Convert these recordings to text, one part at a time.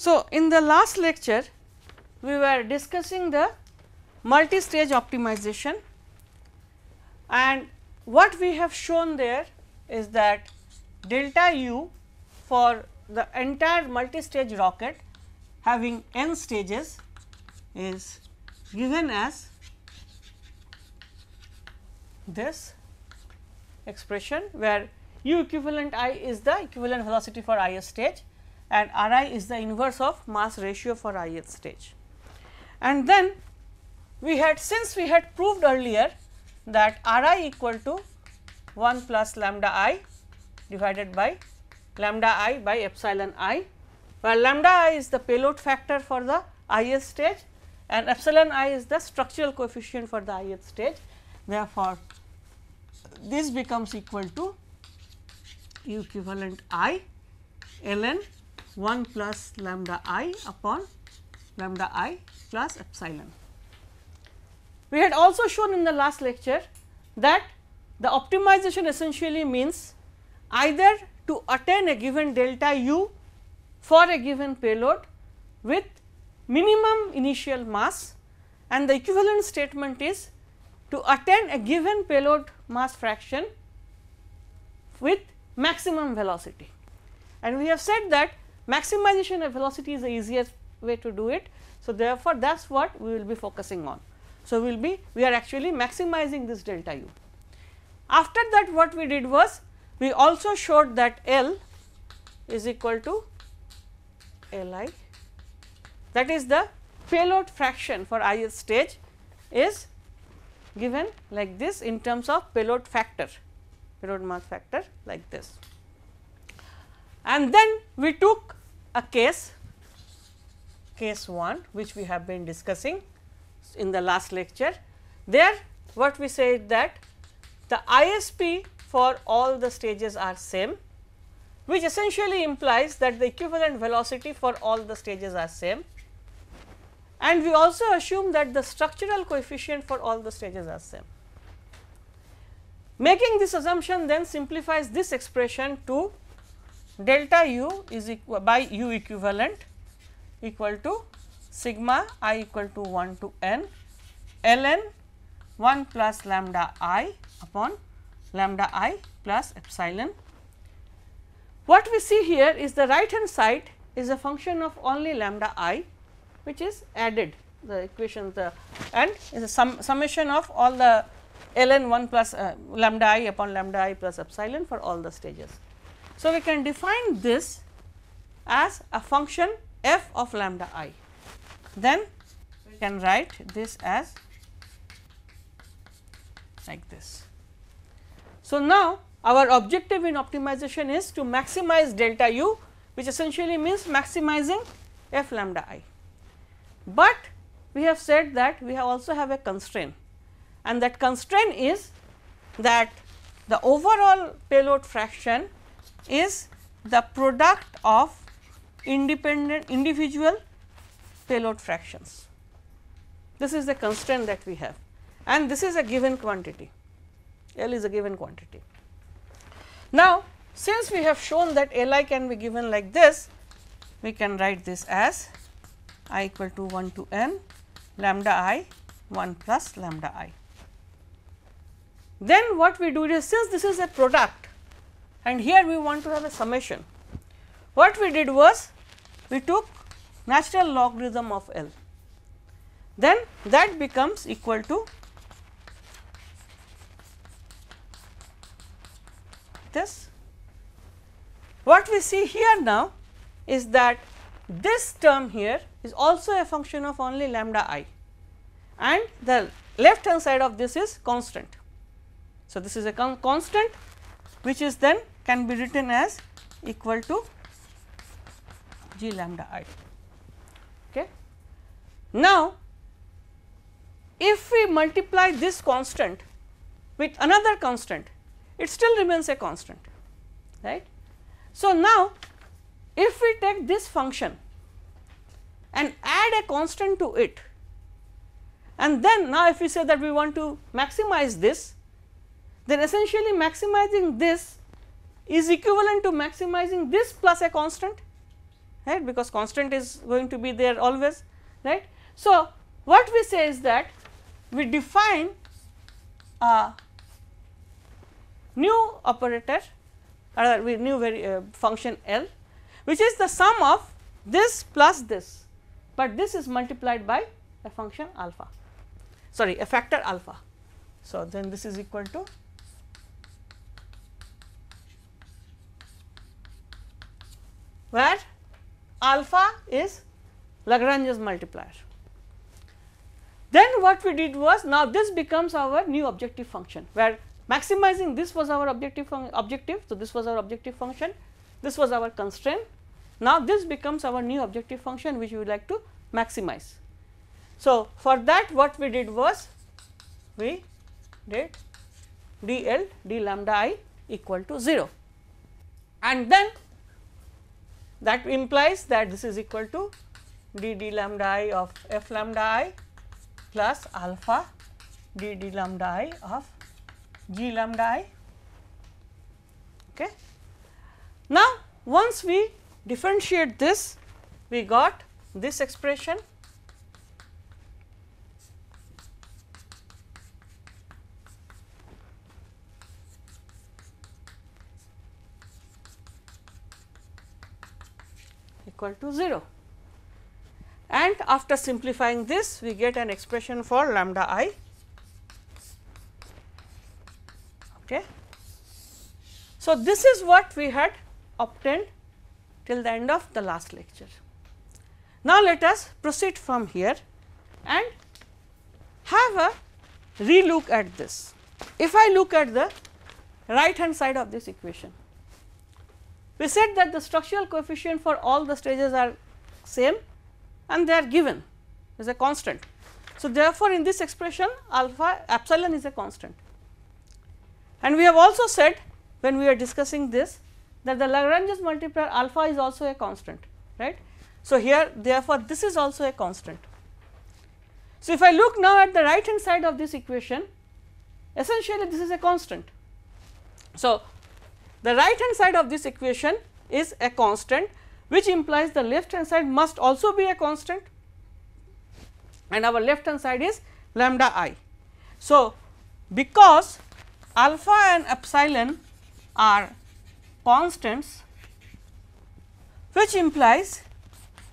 So, in the last lecture we were discussing the multi-stage optimization. And what we have shown there is that delta u for the entire multi-stage rocket having n stages is given as this expression where u equivalent i is the equivalent velocity for ith stage and r i is the inverse of mass ratio for ith stage. And then we had since we had proved earlier that r i equal to 1 plus lambda i divided by lambda i by epsilon i, where lambda i is the payload factor for the ith stage and epsilon i is the structural coefficient for the ith stage. Therefore, this becomes equal to equivalent i ln 1 plus lambda i upon lambda i plus epsilon. We had also shown in the last lecture that the optimization essentially means either to attain a given delta u for a given payload with minimum initial mass and the equivalent statement is to attain a given payload mass fraction with maximum velocity. And we have said that maximization of velocity is the easiest way to do it. So, therefore, that is what we will be focusing on. So, we will be we are actually maximizing this delta u. After that what we did was we also showed that L is equal to L i that is the payload fraction for ith stage is given like this in terms of payload factor payload mass factor like this. And then we took a case case 1 which we have been discussing in the last lecture. There what we said is that the ISP for all the stages are same which essentially implies that the equivalent velocity for all the stages are same and we also assume that the structural coefficient for all the stages are same. Making this assumption then simplifies this expression to delta u is equal by u equivalent equal to sigma i equal to 1 to n ln 1 plus lambda i upon lambda i plus epsilon. What we see here is the right hand side is a function of only lambda i which is added the equation the and is a sum, summation of all the ln 1 plus uh, lambda i upon lambda i plus epsilon for all the stages. So, we can define this as a function f of lambda i then we can write this as like this. So, now our objective in optimization is to maximize delta u which essentially means maximizing f lambda i. But we have said that we have also have a constraint and that constraint is that the overall payload fraction is the product of independent individual payload fractions. This is the constraint that we have and this is a given quantity L is a given quantity. Now, since we have shown that L i can be given like this, we can write this as i equal to 1 to n lambda i 1 plus lambda i. Then what we do is since this is a product and here we want to have a summation, what we did was we took natural logarithm of L, then that becomes equal to this. What we see here now is that this term here is also a function of only lambda i and the left hand side of this is constant. So, this is a con constant which is then can be written as equal to g lambda i. Okay. Now, if we multiply this constant with another constant, it still remains a constant, right. So, now if we take this function and add a constant to it and then now if we say that we want to maximize this, then essentially maximizing this is equivalent to maximizing this plus a constant right because constant is going to be there always right. So, what we say is that we define a new operator or we new very uh, function L which is the sum of this plus this, but this is multiplied by a function alpha sorry a factor alpha. So, then this is equal to where alpha is Lagrange's multiplier. Then what we did was now this becomes our new objective function where maximizing this was our objective objective. So, this was our objective function, this was our constraint. Now, this becomes our new objective function which we would like to maximize. So, for that what we did was we did d L d lambda i equal to 0 and then that implies that this is equal to d d lambda i of f lambda i plus alpha d d lambda i of g lambda i. Okay. Now, once we differentiate this, we got this expression equal to 0 and after simplifying this we get an expression for lambda i. Okay. So, this is what we had obtained till the end of the last lecture. Now, let us proceed from here and have a relook at this. If I look at the right hand side of this equation, we said that the structural coefficient for all the stages are same and they are given as a constant. So, therefore, in this expression alpha epsilon is a constant and we have also said when we are discussing this that the Lagrange's multiplier alpha is also a constant right. So, here therefore, this is also a constant. So, if I look now at the right hand side of this equation essentially this is a constant. So, the right hand side of this equation is a constant which implies the left hand side must also be a constant and our left hand side is lambda i. So, because alpha and epsilon are constants which implies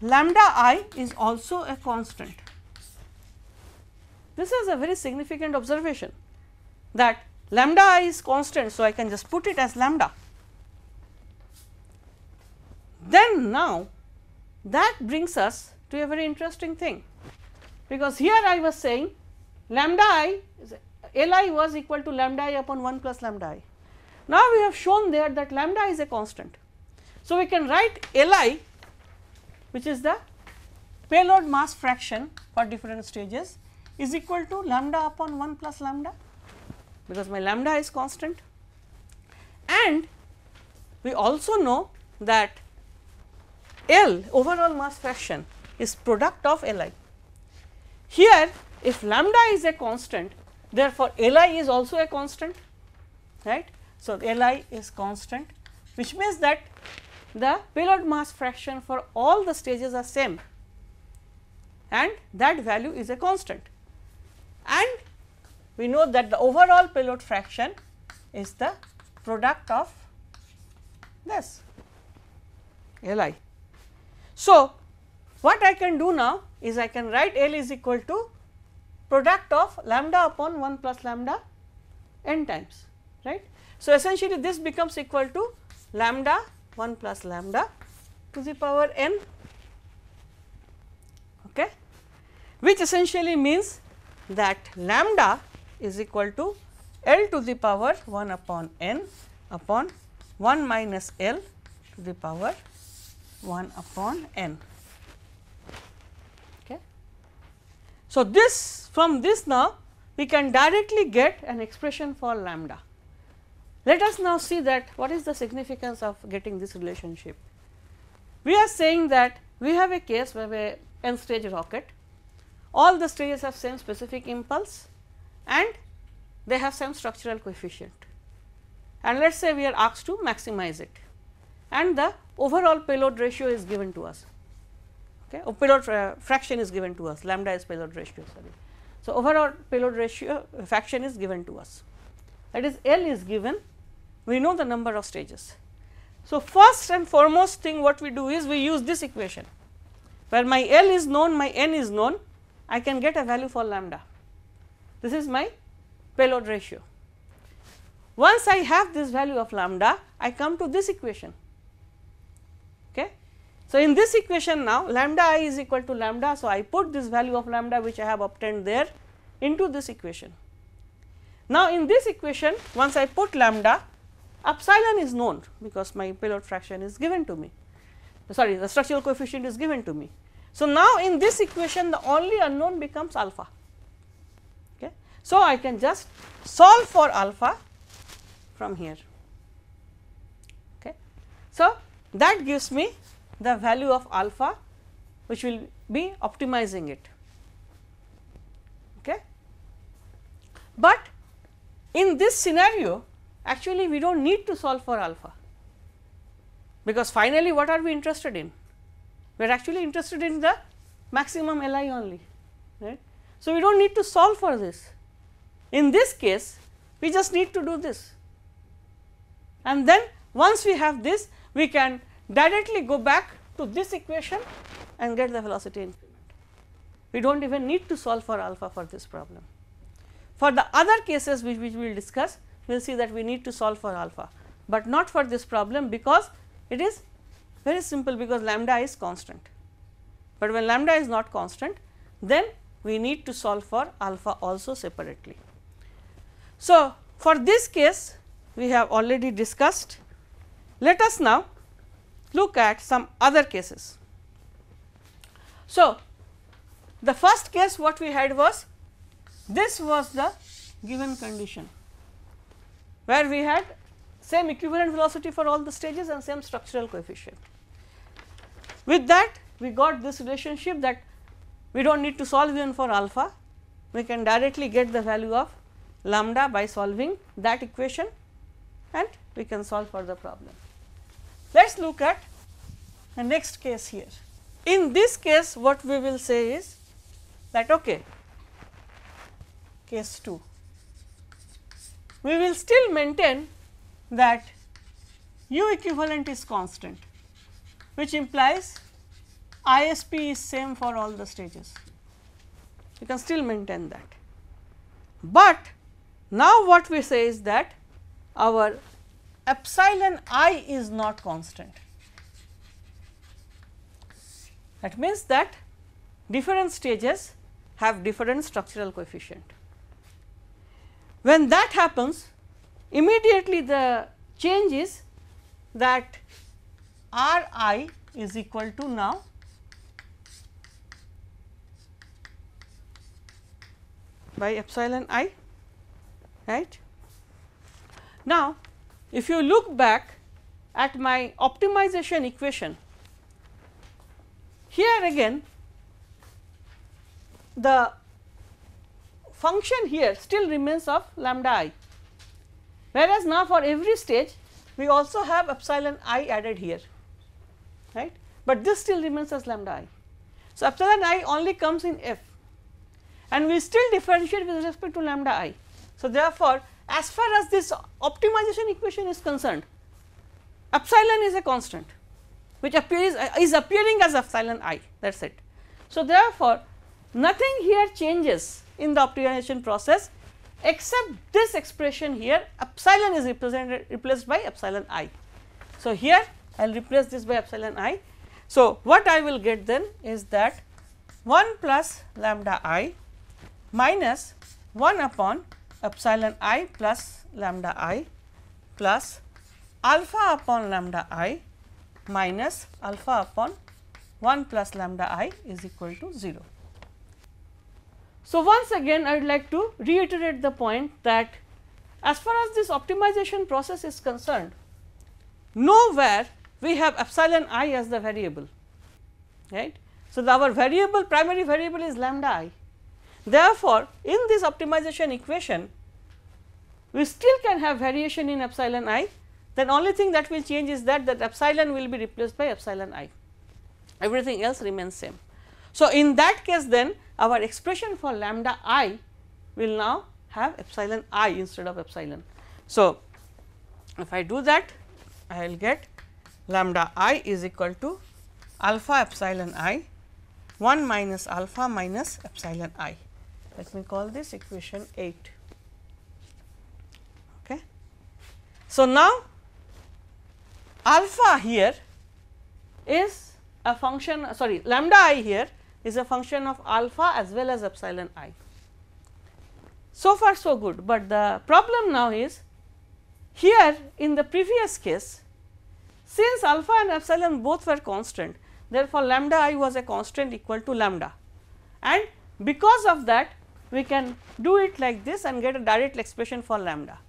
lambda i is also a constant. This is a very significant observation that lambda i is constant. So, I can just put it as lambda. Then now that brings us to a very interesting thing, because here I was saying lambda i L i was equal to lambda i upon 1 plus lambda i. Now, we have shown there that lambda is a constant. So, we can write L i which is the payload mass fraction for different stages is equal to lambda upon 1 plus lambda because my lambda is constant and we also know that L overall mass fraction is product of Li. Here if lambda is a constant therefore, Li is also a constant right. So, Li is constant which means that the payload mass fraction for all the stages are same and that value is a constant and we know that the overall payload fraction is the product of this Li. So, what I can do now is I can write L is equal to product of lambda upon 1 plus lambda n times right. So, essentially this becomes equal to lambda 1 plus lambda to the power n okay, which essentially means that lambda is equal to L to the power 1 upon n upon 1 minus L to the power 1 upon n. Okay. So, this from this now we can directly get an expression for lambda. Let us now see that what is the significance of getting this relationship. We are saying that we have a case where a n stage rocket, all the stages have same specific impulse and they have some structural coefficient and let us say we are asked to maximize it. and the overall payload ratio is given to us. Okay, or payload uh, fraction is given to us, lambda is payload ratio. Sorry. So, overall payload ratio uh, fraction is given to us. That is L is given, we know the number of stages. So, first and foremost thing what we do is we use this equation, where my L is known, my N is known, I can get a value for lambda. This is my payload ratio. Once I have this value of lambda, I come to this equation. Okay. So, in this equation now lambda i is equal to lambda. So, I put this value of lambda which I have obtained there into this equation. Now, in this equation once I put lambda epsilon is known because my payload fraction is given to me sorry the structural coefficient is given to me. So, now in this equation the only unknown becomes alpha. So, I can just solve for alpha from here. Okay. So, that gives me the value of alpha which will be optimizing it. Okay. But in this scenario actually we do not need to solve for alpha because finally what are we interested in? We are actually interested in the maximum Li only right. So, we do not need to solve for this. In this case we just need to do this and then once we have this we can directly go back to this equation and get the velocity increment. We do not even need to solve for alpha for this problem. For the other cases which, we will discuss, we will see that we need to solve for alpha, but not for this problem because it is very simple because lambda is constant. But when lambda is not constant, then we need to solve for alpha also separately. So, for this case we have already discussed. Let us now look at some other cases. So, the first case what we had was this was the given condition where we had same equivalent velocity for all the stages and same structural coefficient. With that we got this relationship that we do not need to solve even for alpha, we can directly get the value of lambda by solving that equation and we can solve for the problem. Let us look at the next case here. In this case what we will say is that okay, case 2, we will still maintain that u equivalent is constant which implies ISP is same for all the stages. You can still maintain that. But now what we say is that our epsilon i is not constant. That means that different stages have different structural coefficient. When that happens immediately the change is that R i is equal to now by epsilon i right. Now, if you look back at my optimization equation here again the function here still remains of lambda i whereas now for every stage we also have epsilon i added here right but this still remains as lambda i. So, epsilon i only comes in f and we still differentiate with respect to lambda i. So, therefore, as far as this optimization equation is concerned epsilon is a constant which appears is appearing as epsilon i that is it. So, therefore, nothing here changes in the optimization process except this expression here epsilon is represented replaced by epsilon i. So, here I will replace this by epsilon i. So, what I will get then is that 1 plus lambda i minus 1 upon epsilon i plus lambda i plus alpha upon lambda i minus alpha upon 1 plus lambda i is equal to 0. So, once again I would like to reiterate the point that as far as this optimization process is concerned, nowhere we have epsilon i as the variable, right. So, the, our variable primary variable is lambda i. Therefore, in this optimization equation, we still can have variation in epsilon i then only thing that will change is that that epsilon will be replaced by epsilon i, everything else remains same. So, in that case then our expression for lambda i will now have epsilon i instead of epsilon. So, if I do that I will get lambda i is equal to alpha epsilon i 1 minus alpha minus epsilon i. Let me call this equation 8. Okay. So, now alpha here is a function sorry lambda i here is a function of alpha as well as epsilon i. So far so good, but the problem now is here in the previous case since alpha and epsilon both were constant therefore, lambda i was a constant equal to lambda and because of that we can do it like this and get a direct expression for lambda.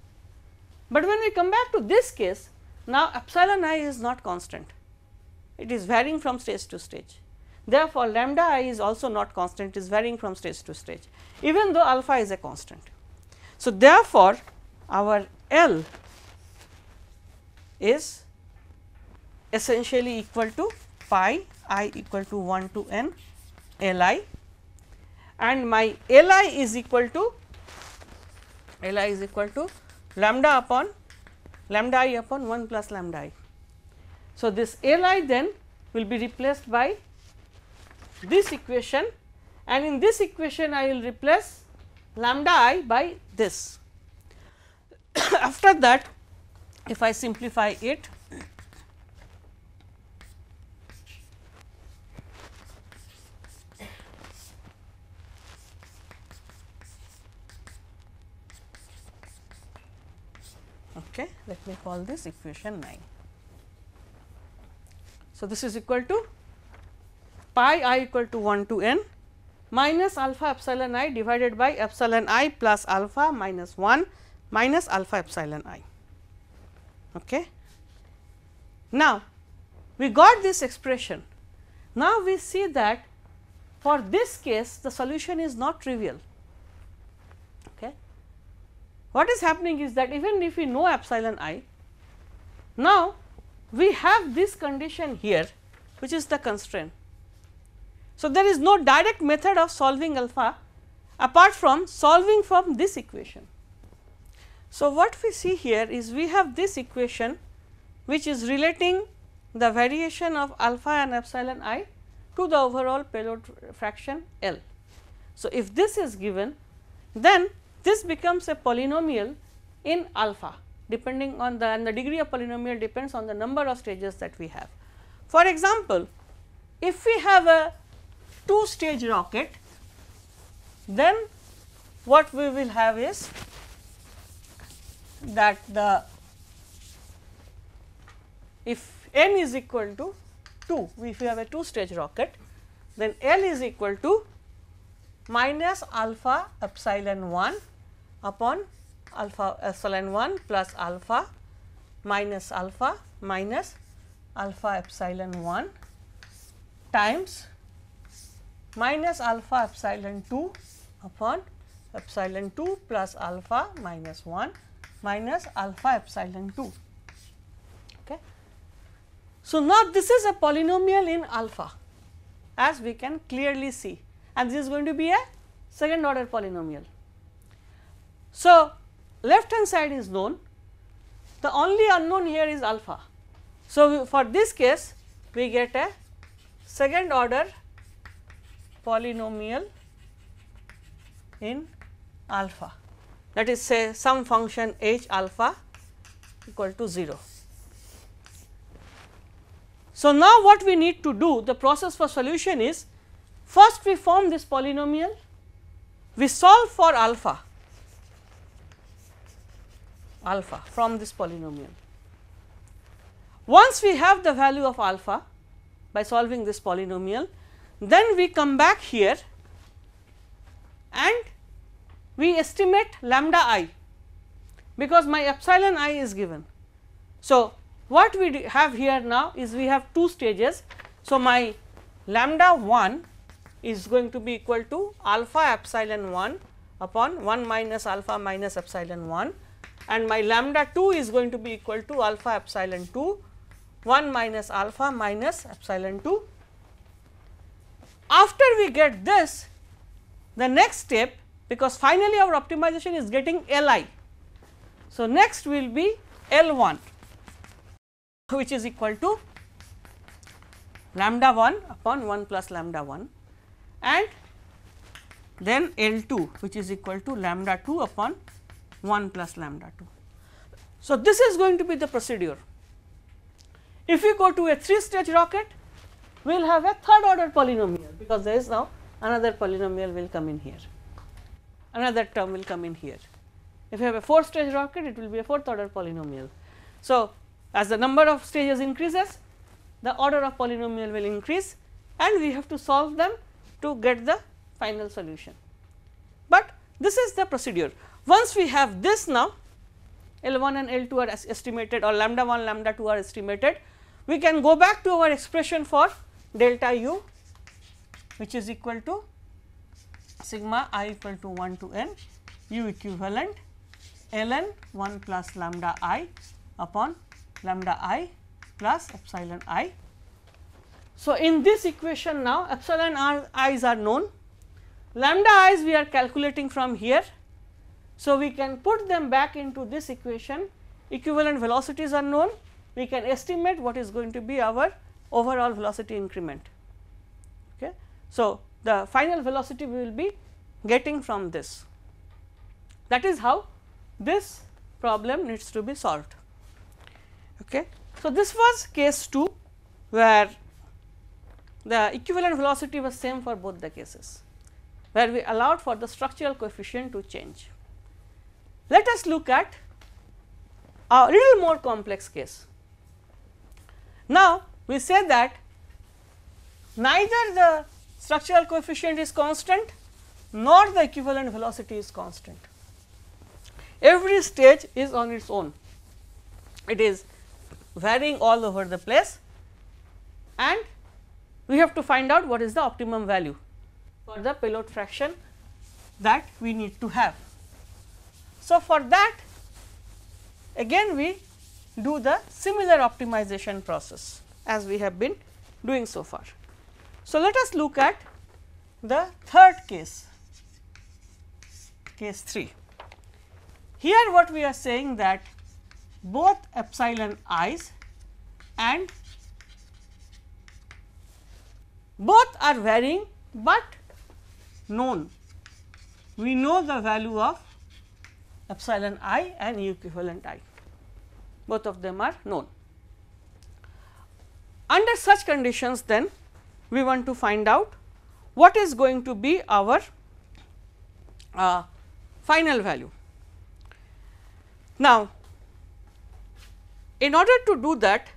But when we come back to this case now epsilon i is not constant it is varying from stage to stage. Therefore, lambda i is also not constant it is varying from stage to stage even though alpha is a constant. So, therefore, our L is essentially equal to pi i equal to 1 to n L i and my L i is equal to L i is equal to lambda upon lambda i upon 1 plus lambda i. So, this L i then will be replaced by this equation and in this equation I will replace lambda i by this. After that if I simplify it okay let me call this equation 9 so this is equal to pi i equal to 1 to n minus alpha epsilon i divided by epsilon i plus alpha minus 1 minus alpha epsilon i. Okay. Now, we got this expression. Now, we see that for this case the solution is not trivial. What is happening is that even if we know epsilon i, now we have this condition here which is the constraint so, there is no direct method of solving alpha apart from solving from this equation. So, what we see here is we have this equation which is relating the variation of alpha and epsilon i to the overall payload fraction L. So, if this is given then this becomes a polynomial in alpha depending on the and the degree of polynomial depends on the number of stages that we have. For example, if we have a two stage rocket, then what we will have is that the if n is equal to 2, if we have a two stage rocket, then L is equal to minus alpha epsilon 1 upon alpha uh, epsilon 1 plus alpha minus alpha minus alpha epsilon 1 times minus alpha epsilon 2 upon epsilon 2 plus alpha minus 1 minus alpha epsilon 2. Okay. So, now this is a polynomial in alpha as we can clearly see and this is going to be a second order polynomial. So, left hand side is known the only unknown here is alpha. So, for this case we get a second order polynomial in alpha that is say some function h alpha equal to 0. So, now what we need to do the process for solution is first we form this polynomial we solve for alpha alpha from this polynomial. Once we have the value of alpha by solving this polynomial then we come back here and we estimate lambda i because my epsilon i is given. So, what we have here now is we have two stages. So, my lambda 1 is going to be equal to alpha epsilon 1 upon 1 minus alpha minus epsilon 1 and my lambda 2 is going to be equal to alpha epsilon 2 1 minus alpha minus epsilon 2. After we get this the next step because finally our optimization is getting Li. So, next will be L 1 which is equal to lambda 1 upon 1 plus lambda 1 and then L 2 which is equal to lambda 2 upon 1 plus lambda 2. So, this is going to be the procedure. If we go to a 3 stage rocket, we will have a third order polynomial because there is now another polynomial will come in here, another term will come in here. If you have a 4 stage rocket, it will be a fourth order polynomial. So, as the number of stages increases, the order of polynomial will increase and we have to solve them to get the final solution. But this is the procedure. Once we have this now, L 1 and L 2 are estimated or lambda 1 lambda 2 are estimated, we can go back to our expression for delta u which is equal to sigma i equal to 1 to n u equivalent ln 1 plus lambda i upon lambda i plus epsilon i. So, in this equation now epsilon r i's are known, lambda i's we are calculating from here. So, we can put them back into this equation equivalent velocities are known, we can estimate what is going to be our overall velocity increment. Okay. So, the final velocity we will be getting from this. That is how this problem needs to be solved. Okay. So, this was case 2 where the equivalent velocity was same for both the cases, where we allowed for the structural coefficient to change. Let us look at a little more complex case. Now, we say that neither the structural coefficient is constant nor the equivalent velocity is constant. Every stage is on its own. It is varying all over the place and we have to find out what is the optimum value for the payload fraction that we need to have. So, for that again we do the similar optimization process as we have been doing so far. So, let us look at the third case, case 3. Here what we are saying that both epsilon i's and both are varying, but known. We know the value of epsilon i and u equivalent i, both of them are known. Under such conditions then we want to find out what is going to be our uh, final value. Now, in order to do that,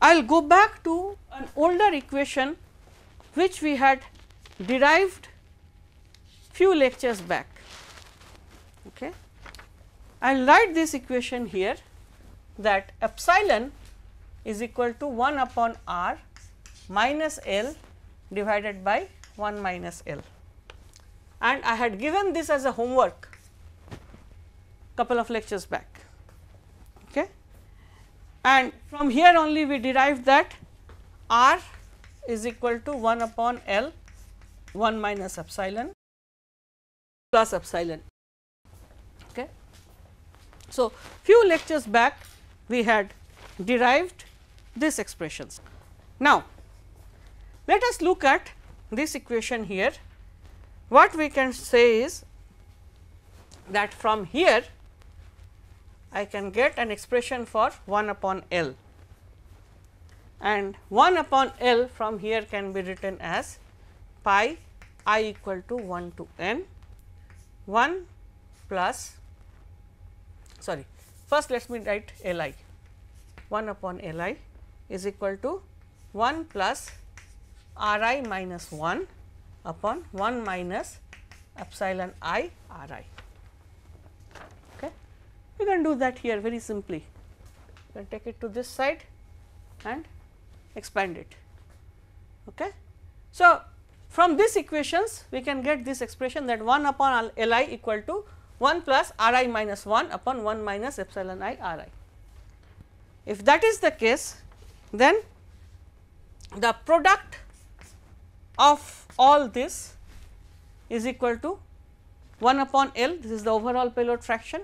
I will go back to an older equation which we had derived few lectures back. Okay. I will write this equation here that epsilon is equal to 1 upon r minus L divided by 1 minus L. And I had given this as a homework couple of lectures back. Okay and from here only we derived that r is equal to 1 upon L 1 minus epsilon plus epsilon. So, few lectures back we had derived these expressions. Now, let us look at this equation here. What we can say is that from here I can get an expression for 1 upon L and 1 upon L from here can be written as pi i equal to 1 to n 1 plus sorry first let me write L i 1 upon L i is equal to 1 plus R i minus 1 upon 1 minus epsilon i R i. We can do that here very simply. You can take it to this side and expand it. Okay. So, from these equations we can get this expression that 1 upon L i equal to 1 plus r i minus 1 upon 1 minus epsilon i r i. If that is the case, then the product of all this is equal to 1 upon L, this is the overall payload fraction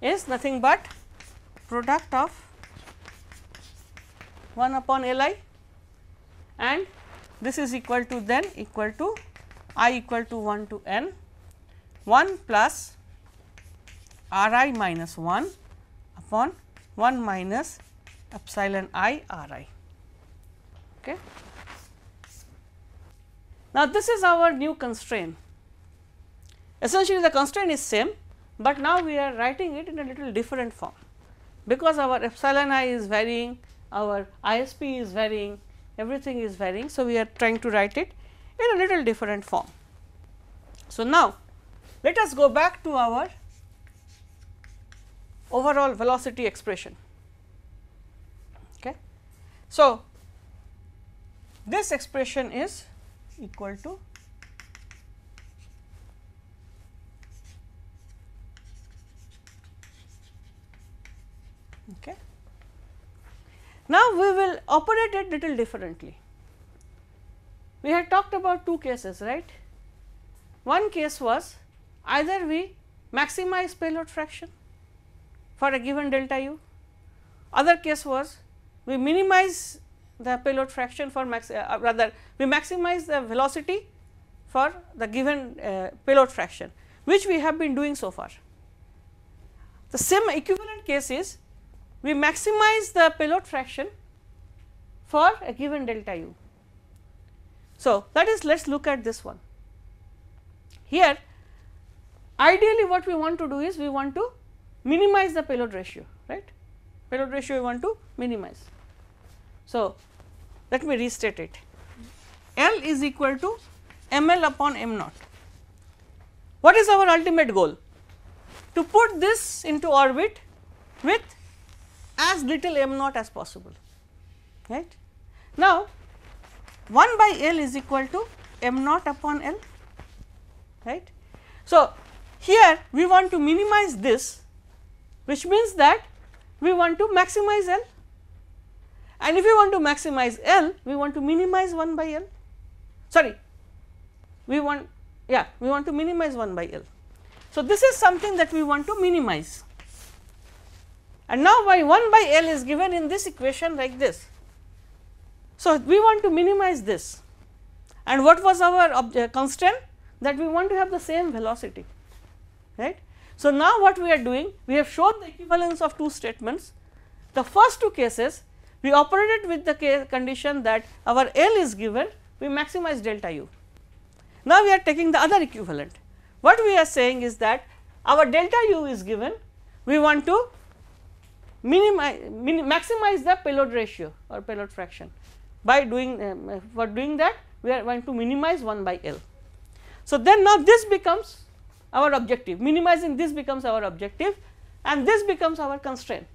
is nothing but product of 1 upon L i and this is equal to then equal to i equal to 1 to n 1 plus r i minus 1 upon 1 minus epsilon i r i. Okay. Now, this is our new constraint. Essentially the constraint is same, but now we are writing it in a little different form because our epsilon i is varying, our ISP is varying, everything is varying. So, we are trying to write it in a little different form. So, now let us go back to our overall velocity expression. Okay. So, this expression is equal to okay. Now, we will operate it little differently. We had talked about two cases right. One case was either we maximize payload fraction for a given delta u, other case was we minimize the payload fraction for max uh, rather we maximize the velocity for the given uh, payload fraction which we have been doing so far. The same equivalent case is we maximize the payload fraction for a given delta u. So, that is let us look at this one. Here ideally what we want to do is we want to minimize the payload ratio right payload ratio we want to minimize. So, let me restate it L is equal to m L upon m naught. What is our ultimate goal? To put this into orbit with as little m naught as possible right. Now, 1 by L is equal to m naught upon L right. So, here we want to minimize this which means that we want to maximize L. And if we want to maximize L we want to minimize 1 by L. Sorry we want yeah we want to minimize 1 by L. So, this is something that we want to minimize. And now by 1 by L is given in this equation like this. So, we want to minimize this. And what was our constraint? That we want to have the same velocity right. So, now what we are doing we have shown the equivalence of two statements the first two cases we operated with the condition that our L is given we maximize delta u. Now, we are taking the other equivalent what we are saying is that our delta u is given we want to minimize minim, maximize the payload ratio or payload fraction by doing um, for doing that we are going to minimize 1 by L. So, then now this becomes our objective minimizing this becomes our objective and this becomes our constraint.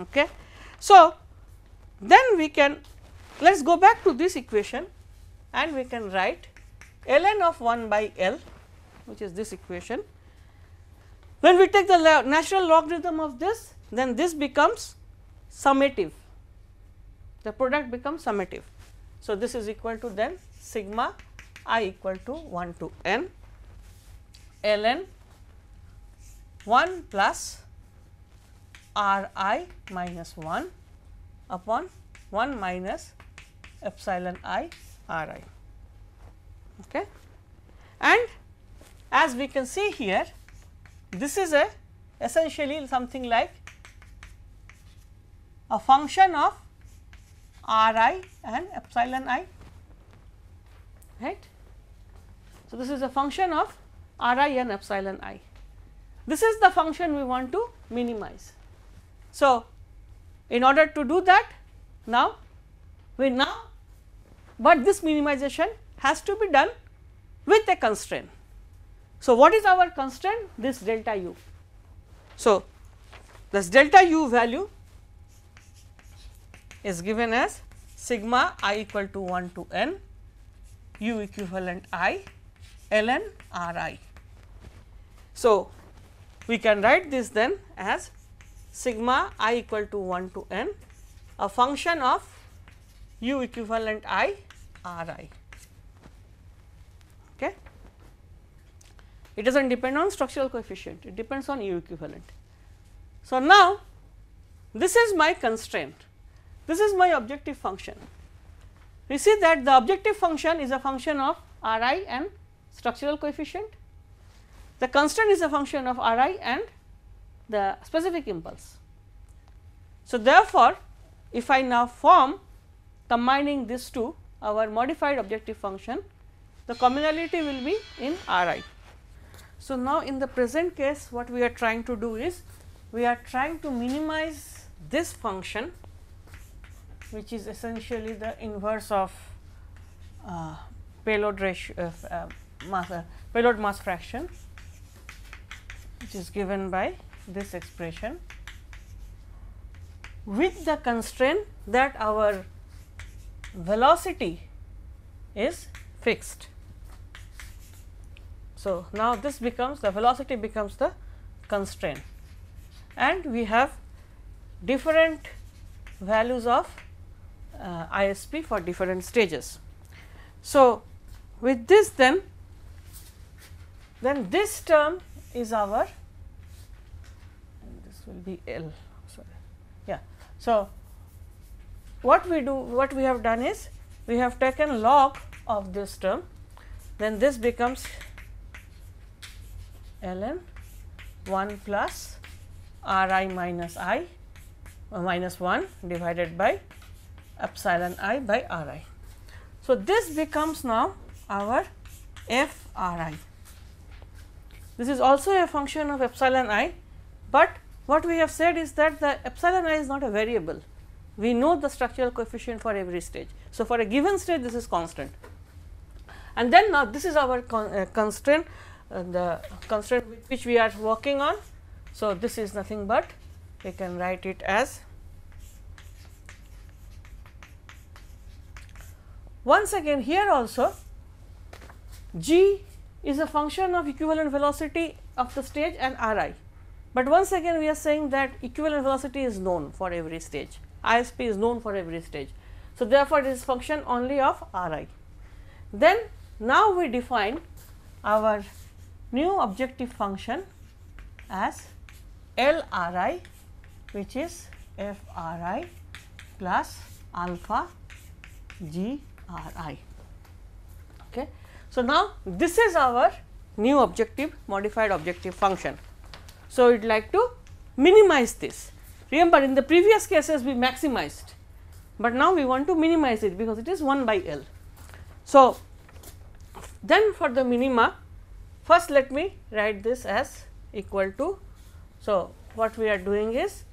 Okay. So, then we can let us go back to this equation and we can write ln of 1 by L which is this equation. When we take the natural logarithm of this then this becomes summative the product becomes summative. So, this is equal to then sigma i equal to 1 to n ln 1 plus r i minus 1 upon 1 minus epsilon i r i. Okay. And as we can see here, this is a essentially something like a function of r i and epsilon i, right. So, this is a function of r i and epsilon i. This is the function we want to minimize. So, in order to do that now we now, but this minimization has to be done with a constraint. So, what is our constraint? This delta u. So, this delta u value is given as sigma i equal to 1 to n u equivalent i ln r i. So, we can write this then as sigma i equal to 1 to n a function of u equivalent i r i. Okay. It does not depend on structural coefficient, it depends on u equivalent. So, now this is my constraint, this is my objective function. We see that the objective function is a function of r i and structural coefficient, the constant is a function of r i and the specific impulse. So, therefore, if I now form combining these two our modified objective function, the communality will be in r i. So, now in the present case what we are trying to do is we are trying to minimize this function which is essentially the inverse of uh, payload ratio uh, uh, mass uh, payload mass fraction which is given by this expression with the constraint that our velocity is fixed. So, now this becomes the velocity becomes the constraint and we have different values of uh, ISP for different stages. So, with this then then this term is our this will be L sorry yeah. So, what we do what we have done is we have taken log of this term then this becomes ln 1 plus r i minus i uh, minus 1 divided by epsilon i by r i. So, this becomes now our f r i. This is also a function of epsilon i, but what we have said is that the epsilon i is not a variable. We know the structural coefficient for every stage. So, for a given stage this is constant and then now this is our con uh, constraint uh, the constraint which we are working on. So, this is nothing but we can write it as once again here also g is a function of equivalent velocity of the stage and r i. But once again we are saying that equivalent velocity is known for every stage, ISP is known for every stage. So, therefore, it is function only of r i. Then now we define our new objective function as L r i which is f r i plus alpha g r i. Okay. So, now this is our new objective modified objective function. So, we would like to minimize this. Remember in the previous cases we maximized, but now we want to minimize it because it is 1 by L. So, then for the minima first let me write this as equal to. So, what we are doing is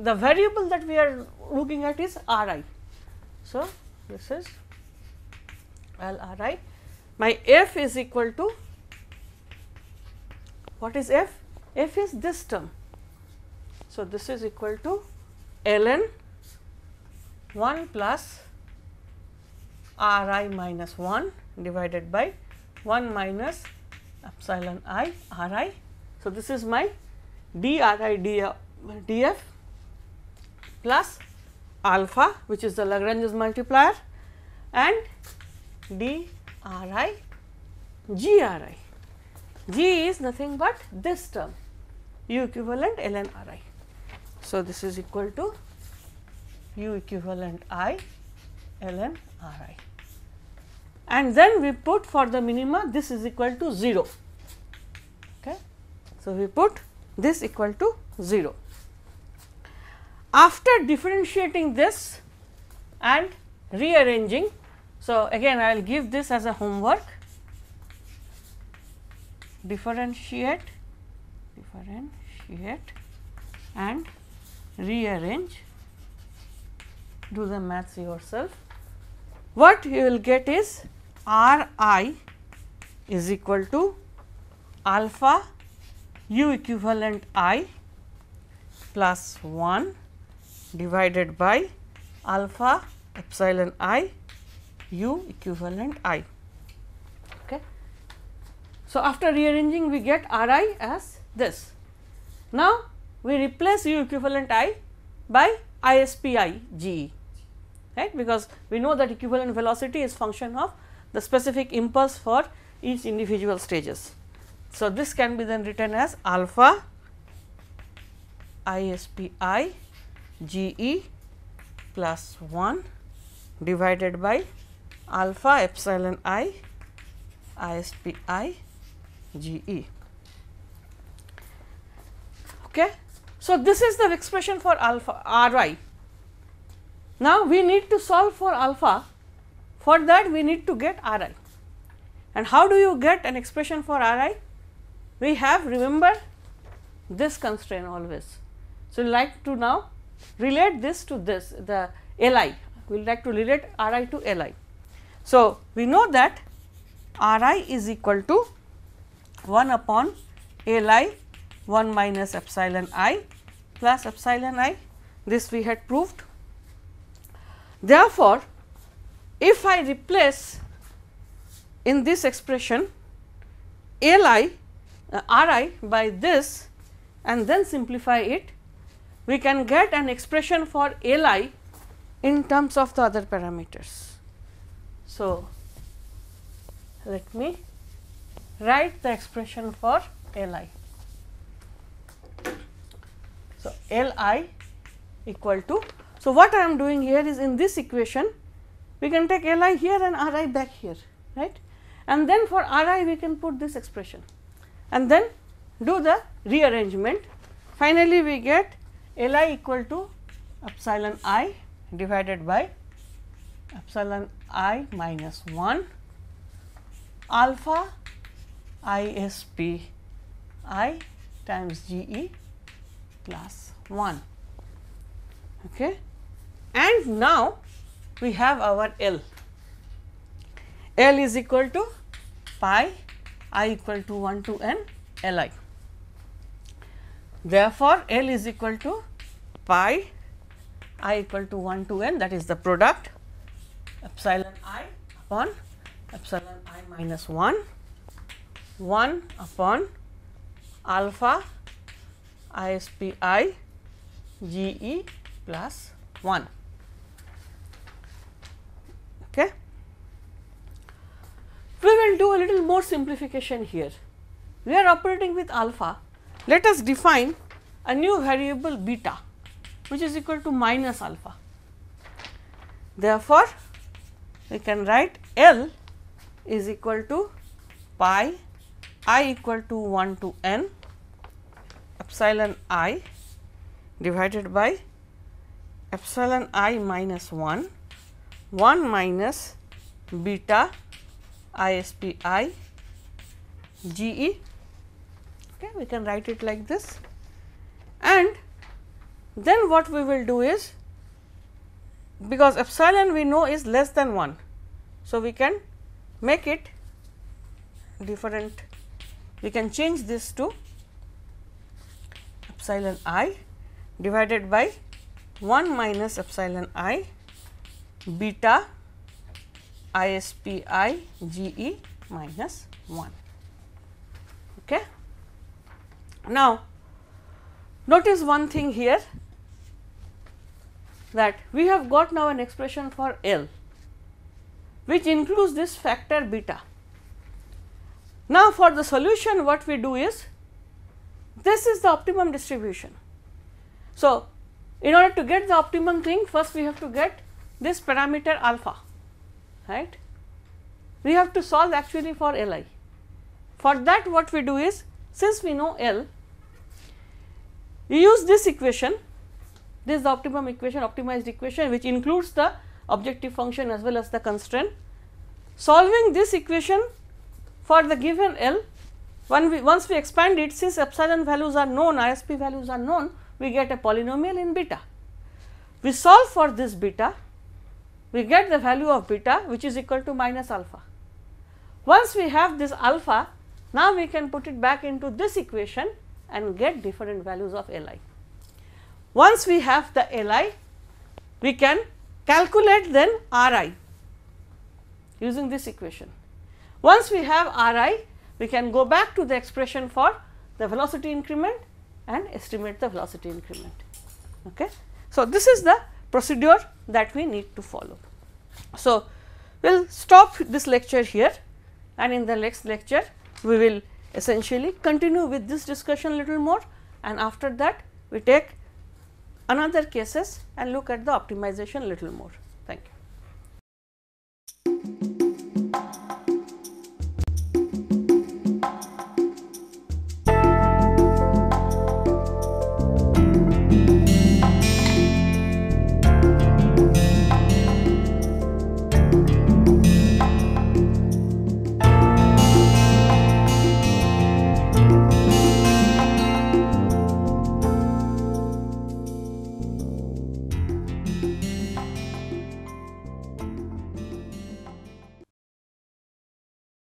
the variable that we are looking at is r i. So, this is L r i my f is equal to what is f? f is this term. So, this is equal to ln 1 plus r i minus 1 divided by 1 minus epsilon i r i. So, this is my d r i d f plus alpha which is the Lagrange's multiplier and d r i g r i. G is nothing but this term u equivalent ln r i. So, this is equal to u equivalent i ln r i and then we put for the minima this is equal to 0. Okay. So, we put this equal to 0. After differentiating this and rearranging, so again I will give this as a homework differentiate, differentiate and rearrange, do the maths yourself. What you will get is R i is equal to alpha u equivalent i plus 1 divided by alpha epsilon i u equivalent i. Okay. So, after rearranging we get R i as this. Now, we replace U equivalent i by ISPI GE right because we know that equivalent velocity is function of the specific impulse for each individual stages. So, this can be then written as alpha ISPI GE plus 1 divided by alpha epsilon i ISPI GE. Okay. So, this is the expression for alpha Ri. Now, we need to solve for alpha for that we need to get Ri. And how do you get an expression for Ri? We have remember this constraint always. So, we like to now relate this to this the Li, we will like to relate Ri to Li. So, we know that Ri is equal to 1 upon Li 1 minus epsilon i plus epsilon i this we had proved. Therefore, if I replace in this expression Li uh, Ri by this and then simplify it, we can get an expression for Li in terms of the other parameters. So, let me write the expression for Li. So, Li equal to, so what I am doing here is in this equation we can take Li here and Ri back here right and then for Ri we can put this expression and then do the rearrangement. Finally, we get Li equal to epsilon i divided by epsilon i minus 1 alpha ISP i times GE plus 1. Okay. And now, we have our L. L is equal to pi i equal to 1 to n L i. Therefore, L is equal to pi i equal to 1 to n that is the product epsilon i upon epsilon i minus 1 1 upon alpha ISPI GE plus 1. Okay. We will do a little more simplification here. We are operating with alpha. Let us define a new variable beta which is equal to minus alpha. Therefore, we can write L is equal to pi i equal to 1 to n epsilon i divided by epsilon i minus 1 1 minus beta ispi ge okay we can write it like this. And then what we will do is because epsilon we know is less than 1 so we can make it different we can change this to epsilon i divided by 1 minus epsilon i beta ISPI GE minus 1. Okay. Now, notice one thing here that we have got now an expression for L which includes this factor beta now, for the solution what we do is this is the optimum distribution. So, in order to get the optimum thing first we have to get this parameter alpha right. We have to solve actually for Li. For that what we do is since we know L we use this equation this is the optimum equation optimized equation which includes the objective function as well as the constraint. Solving this equation for the given L we, once we expand it since epsilon values are known ISP values are known we get a polynomial in beta. We solve for this beta we get the value of beta which is equal to minus alpha. Once we have this alpha now we can put it back into this equation and get different values of Li. Once we have the Li we can calculate then Ri using this equation. Once we have Ri, we can go back to the expression for the velocity increment and estimate the velocity increment. Okay. So, this is the procedure that we need to follow. So, we will stop this lecture here and in the next lecture we will essentially continue with this discussion little more and after that we take another cases and look at the optimization little more. Thank you.